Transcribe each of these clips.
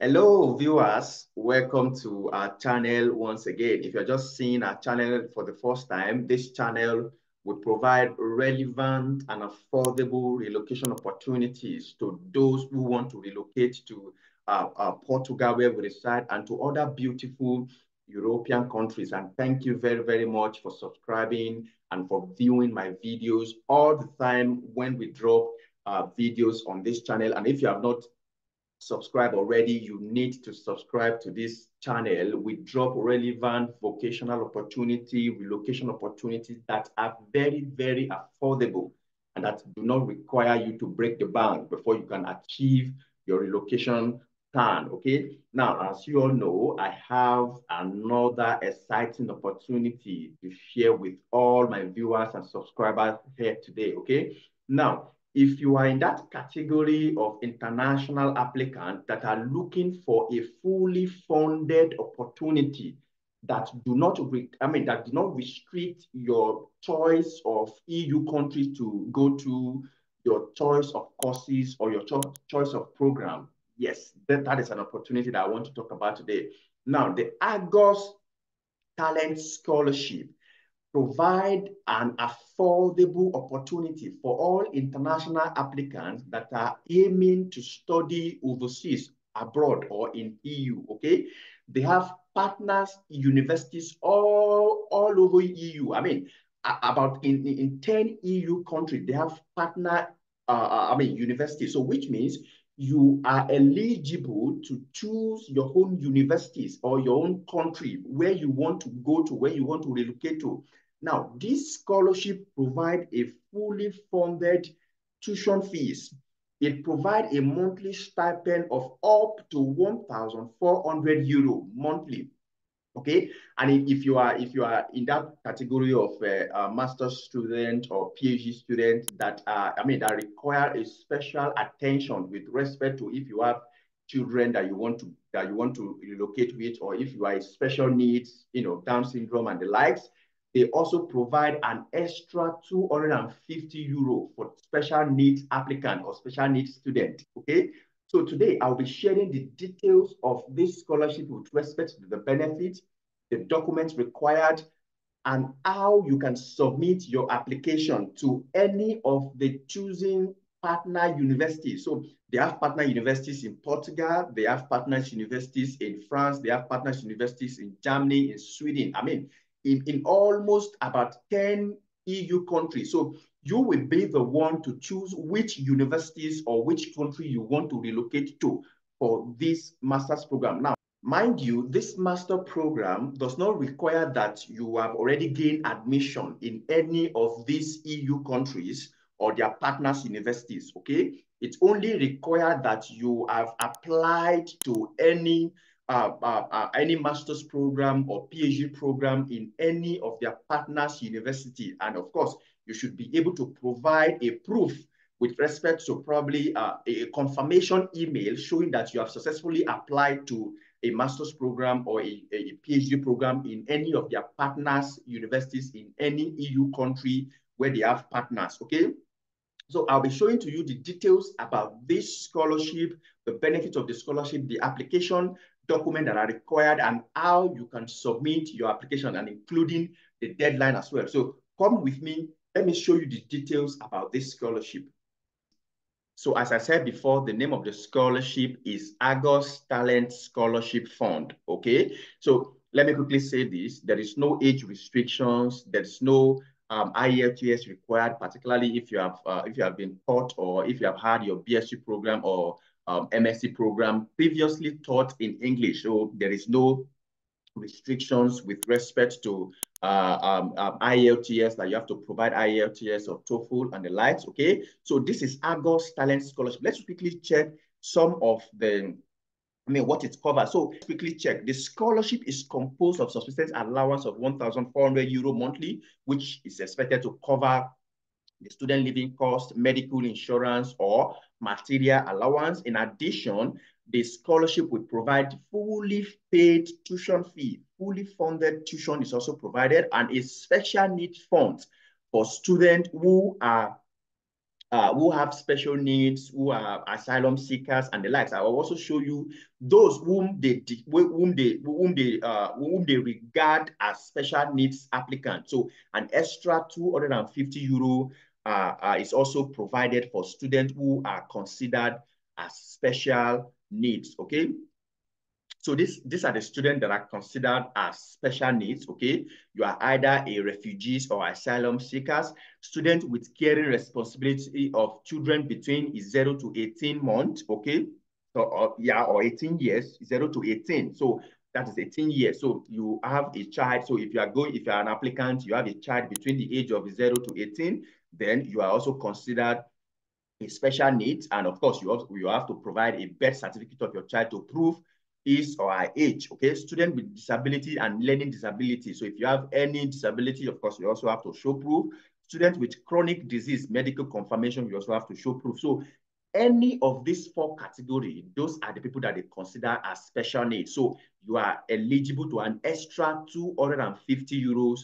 Hello, viewers. Welcome to our channel once again. If you're just seeing our channel for the first time, this channel will provide relevant and affordable relocation opportunities to those who want to relocate to uh, uh, Portugal, where we reside, and to other beautiful European countries. And thank you very, very much for subscribing and for viewing my videos all the time when we drop uh, videos on this channel. And if you have not subscribed already, you need to subscribe to this channel. We drop relevant vocational opportunity, relocation opportunities that are very, very affordable and that do not require you to break the bank before you can achieve your relocation plan, okay? Now, as you all know, I have another exciting opportunity to share with all my viewers and subscribers here today, okay? Now, if you are in that category of international applicants that are looking for a fully funded opportunity that do not, I mean, that do not restrict your choice of EU countries to go to your choice of courses or your cho choice of program, yes, that, that is an opportunity that I want to talk about today. Now, the Arqus Talent Scholarship provide an affordable opportunity for all international applicants that are aiming to study overseas, abroad, or in EU, okay? They have partners, universities all, all over EU. I mean, about in, in 10 EU countries, they have partner, uh, I mean, universities. So which means you are eligible to choose your own universities or your own country where you want to go to, where you want to relocate to. Now, this scholarship provide a fully funded tuition fees. It provide a monthly stipend of up to 1,400 euro monthly. Okay, and if you are if you are in that category of uh, a master's student or PhD student that uh, I mean that require a special attention with respect to if you have children that you want to that you want to relocate with, or if you are special needs, you know, Down syndrome and the likes, they also provide an extra 250 euro for special needs applicant or special needs student, okay? So today I'll be sharing the details of this scholarship with respect to the benefits, the documents required, and how you can submit your application to any of the choosing partner universities. So they have partner universities in Portugal, they have partners universities in France, they have partners universities in Germany, in Sweden. I mean, in, in almost about 10 EU countries. So you will be the one to choose which universities or which country you want to relocate to for this master's program. Now, mind you, this master program does not require that you have already gained admission in any of these EU countries or their partners universities, okay? It only requires that you have applied to any uh, uh, uh, any master's program or PhD program in any of their partners university. And of course, you should be able to provide a proof with respect to probably uh, a confirmation email showing that you have successfully applied to a master's program or a, a PhD program in any of their partners universities in any EU country where they have partners, okay? So I'll be showing to you the details about this scholarship, the benefits of the scholarship, the application, documents that are required and how you can submit your application and including the deadline as well. So come with me. Let me show you the details about this scholarship. So as I said before, the name of the scholarship is Arqus Talent Scholarship Fund, okay? So let me quickly say this. There is no age restrictions. There is no um, IELTS required, particularly if you have uh, if you have been taught or if you have had your BSc program or um, MSc program previously taught in English. So there is no restrictions with respect to uh, um, um, IELTS that you have to provide IELTS or TOEFL and the likes, okay? So this is Arqus Talent Scholarship. Let's quickly check some of the, I mean, what it covers. So quickly check. The scholarship is composed of subsistence allowance of 1,400 euro monthly, which is expected to cover student living cost, medical insurance, or material allowance. In addition, the scholarship will provide fully paid tuition fee. Fully funded tuition is also provided and a special needs fund for students who are uh, who have special needs, who are asylum seekers and the likes. I will also show you those whom they whom they whom they uh, whom they regard as special needs applicants. So an extra 250 euro is also provided for students who are considered as special needs. Okay, so this, these are the students that are considered as special needs, okay? You are either a refugees or asylum seekers, students with caring responsibility of children between 0 to 18 months, okay? So, uh, yeah, or 18 years, 0 to 18. So that is 18 years. So you have a child. So if you are going, if you are an applicant, you have a child between the age of 0 to 18, then you are also considered a special needs. And of course, you, also, you have to provide a birth certificate of your child to prove his or her age, okay? Student with disability and learning disability. So if you have any disability, of course, you also have to show proof. Student with chronic disease, medical confirmation, you also have to show proof. So any of these four categories, those are the people that they consider as special needs. So you are eligible to an extra 250 euros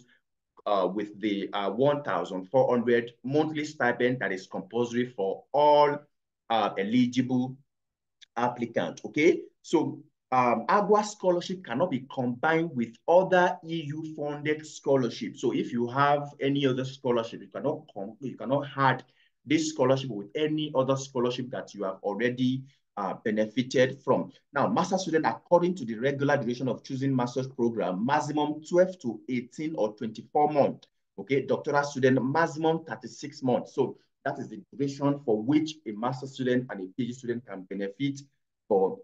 uh, with the uh, 1,400 monthly stipend that is compulsory for all uh, eligible applicants, okay? So um, AGWA scholarship cannot be combined with other EU-funded scholarships. So if you have any other scholarship, you cannot you cannot add this scholarship with any other scholarship that you have already uh, benefited from. Now, master student, according to the regular duration of choosing master's program, maximum 12 to 18 or 24 months. Okay, doctoral student, maximum 36 months. So that is the duration for which a master student and a PhD student can benefit for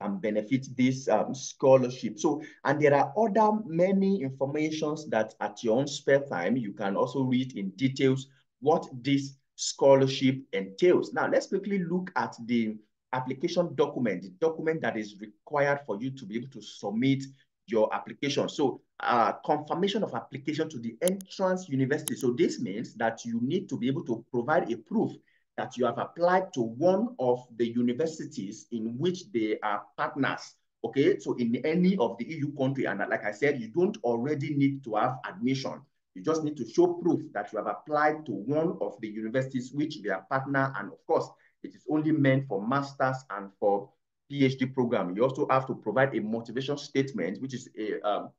and benefit this um, scholarship. So, and there are other many informations that at your own spare time, you can also read in details what this scholarship entails. Now, let's quickly look at the application document, the document that is required for you to be able to submit your application. So uh, confirmation of application to the entrance university. So this means that you need to be able to provide a proof that you have applied to one of the universities in which they are partners. Okay, so in any of the EU country, and like I said, you don't already need to have admission. You just need to show proof that you have applied to one of the universities which they are partner. And of course, it is only meant for masters and for PhD program. You also have to provide a motivation statement, which is a um,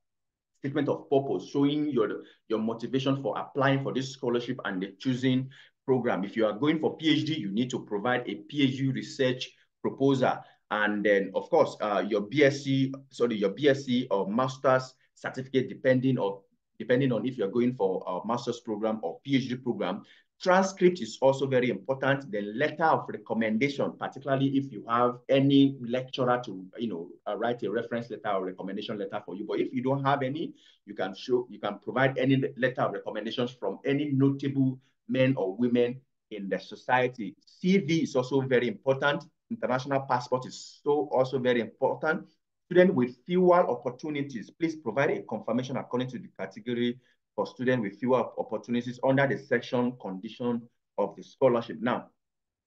statement of purpose, showing your, your motivation for applying for this scholarship and the choosing program. If you are going for PhD, you need to provide a PhD research proposal. And then, of course, uh, your BSc, sorry, your BSc or master's certificate, depending on depending on if you're going for a master's program or PhD program. Transcript is also very important. The letter of recommendation, particularly if you have any lecturer to, you know, uh, write a reference letter or recommendation letter for you. But if you don't have any, you can show, you can provide any letter of recommendations from any notable men or women in the society. CV is also very important. International passport is so also very important. Student with fewer opportunities, please provide a confirmation according to the category for student with fewer opportunities under the section condition of the scholarship. Now,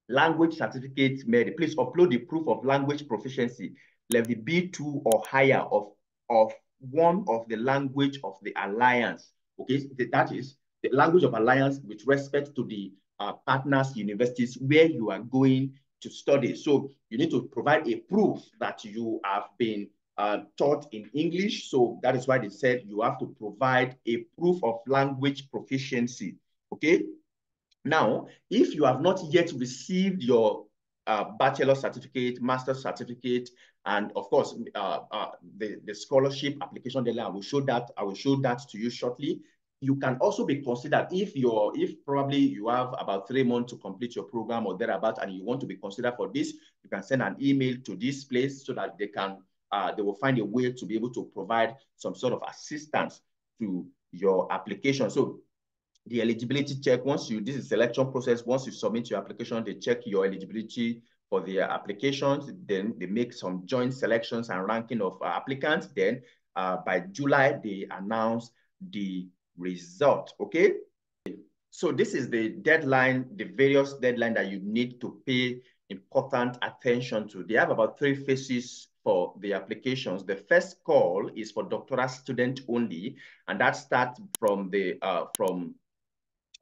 language certificate made, please upload the proof of language proficiency, level B2 or higher of, of one of the language of the alliance. Okay, that is the language of alliance with respect to the uh, partners universities where you are going to study. So you need to provide a proof that you have been uh, taught in English. So that is why they said you have to provide a proof of language proficiency. Okay. Now, if you have not yet received your uh, bachelor certificate, master certificate, and of course, uh, uh, the, the scholarship application deadline, I will show that, I will show that to you shortly you can also be considered if you're if probably you have about three months to complete your program or thereabout and you want to be considered for this you can send an email to this place so that they can uh, they will find a way to be able to provide some sort of assistance to your application. So the eligibility check once you this is selection process once you submit your application they check your eligibility for the applications then they make some joint selections and ranking of uh, applicants. Then uh, by july they announce the result, okay? So this is the deadline, the various deadline that you need to pay important attention to. They have about three phases for the applications. The first call is for doctoral student only, and that starts from the uh, from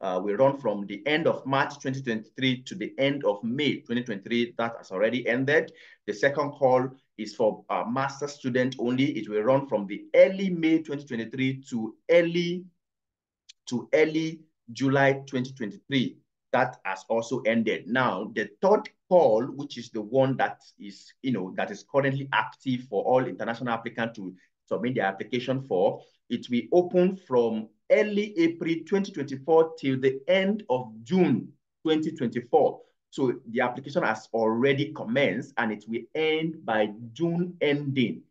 uh, will run from the end of March 2023 to the end of May 2023. That has already ended. The second call is for uh, master student only. It will run from the early May 2023 to early to early July 2023. That has also ended. Now, the third call, which is the one that is, you know, that is currently active for all international applicants to submit their application for, it will open from early April 2024 till the end of June 2024. So the application has already commenced and it will end by June ending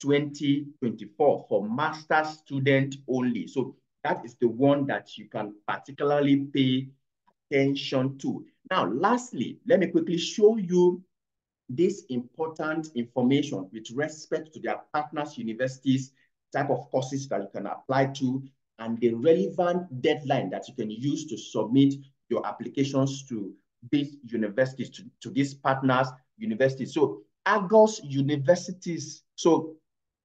2024 for master student only. So that is the one that you can particularly pay attention to. Now, lastly, let me quickly show you this important information with respect to their partners universities, type of courses that you can apply to, and the relevant deadline that you can use to submit your applications to these universities, to, to these partners universities. So Arqus universities. So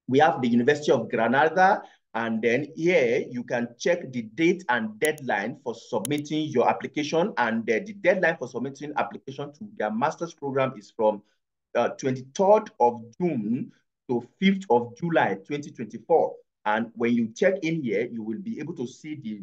we have the University of Granada, and then here you can check the date and deadline for submitting your application. And uh, the deadline for submitting application to their master's program is from uh, 23rd of June to 5th of July 2024. And when you check in here, you will be able to see the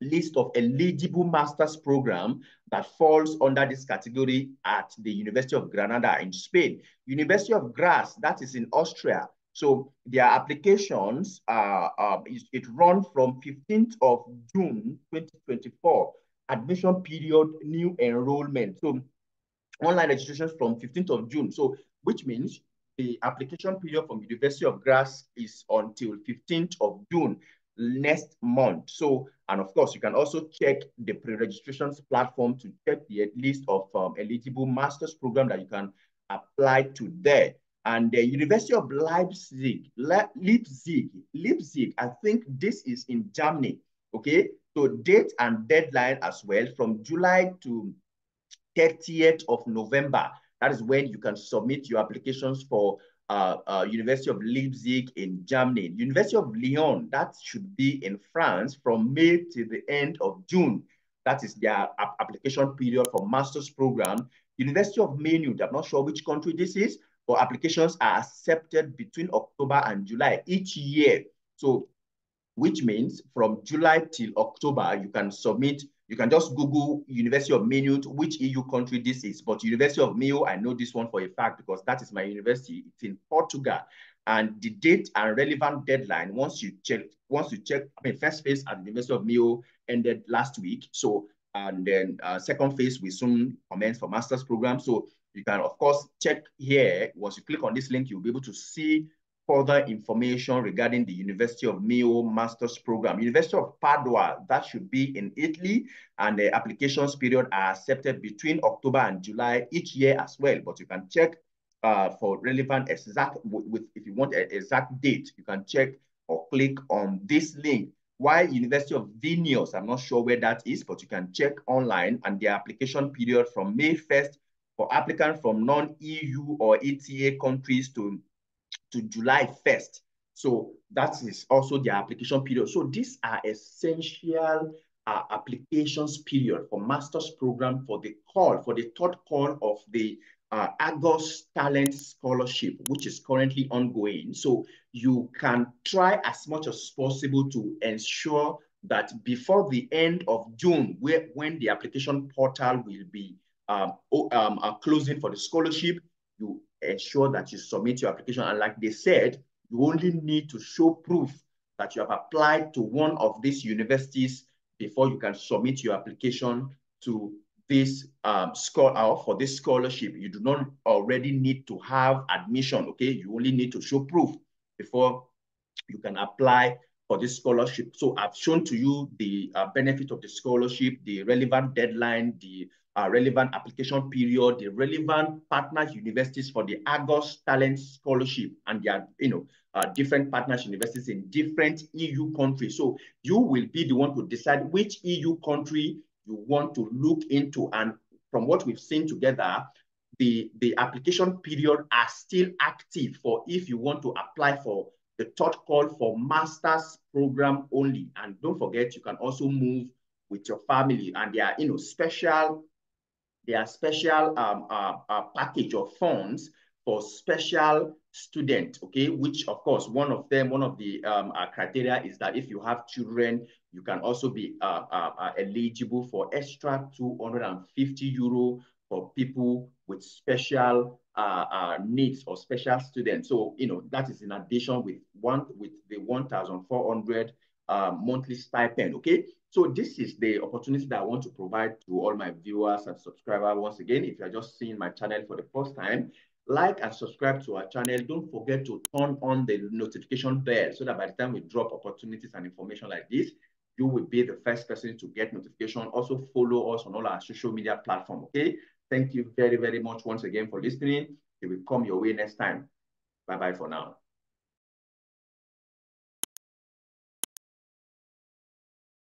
list of eligible master's program that falls under this category at the University of Granada in Spain. University of Graz, that is in Austria. So their applications, uh, it, runs from 15th of June 2024, admission period, new enrollment. So online registrations from 15th of June. So which means the application period from University of Graz is until 15th of June next month. So, and of course, you can also check the pre-registrations platform to check the list of um, eligible master's program that you can apply to there. And the University of Leipzig, Le Leipzig, Leipzig, I think this is in Germany, okay? So date and deadline as well from July to 30th of November. That is when you can submit your applications for uh, uh, University of Leipzig in Germany. University of Lyon, that should be in France from May to the end of June. That is their application period for master's program. University of Maynooth, I'm not sure which country this is, but applications are accepted between October and July each year. So, which means from July till October, you can submit you can just Google University of Maynooth, which EU country this is. But University of Minho, I know this one for a fact because that is my university. It's in Portugal. And the date and relevant deadline, once you check, once you check, I mean, first phase at the University of Minho ended last week. So, and then uh, second phase will soon commence for master's program. So you can, of course, check here. Once you click on this link, you'll be able to see further information regarding the University of Minho Master's Program. University of Padua, that should be in Italy, and the applications period are accepted between October and July each year as well. But you can check uh, for relevant exact, with, with if you want an exact date, you can check or click on this link. Why University of Vilnius, I'm not sure where that is, but you can check online and the application period from May 1st for applicants from non-EU or ETA countries to to July 1st. So that is also the application period. So these are essential uh, applications period for master's program for the call, for the third call of the uh, Talent Scholarship, which is currently ongoing. So you can try as much as possible to ensure that before the end of June, where, when the application portal will be um, um, uh, closing for the scholarship, you ensure that you submit your application. And like they said, you only need to show proof that you have applied to one of these universities before you can submit your application to this um, scholar for this scholarship. You do not already need to have admission, okay? You only need to show proof before you can apply for this scholarship. So I've shown to you the uh, benefit of the scholarship, the relevant deadline, the uh, relevant application period, the relevant partners universities for the Arqus Talent Scholarship, and their, you know, uh, different partners universities in different EU countries. So you will be the one to decide which EU country you want to look into. And from what we've seen together, the, the application period are still active for if you want to apply for the third call for master's program only. And don't forget, you can also move with your family and there are, you know, special, there are special um, uh, uh, package of funds for special student, okay, which of course, one of them, one of the um, uh, criteria is that if you have children, you can also be uh, uh, uh eligible for extra 250 euro for people with special uh, needs or special students. So, you know, that is in addition with one with the 1,400 uh, monthly stipend, okay? So this is the opportunity that I want to provide to all my viewers and subscribers. Once again, if you're just seeing my channel for the first time, like and subscribe to our channel. Don't forget to turn on the notification bell so that by the time we drop opportunities and information like this, you will be the first person to get notification. Also follow us on all our social media platform, okay? Thank you very, very much once again for listening. It will come your way next time. Bye-bye for now.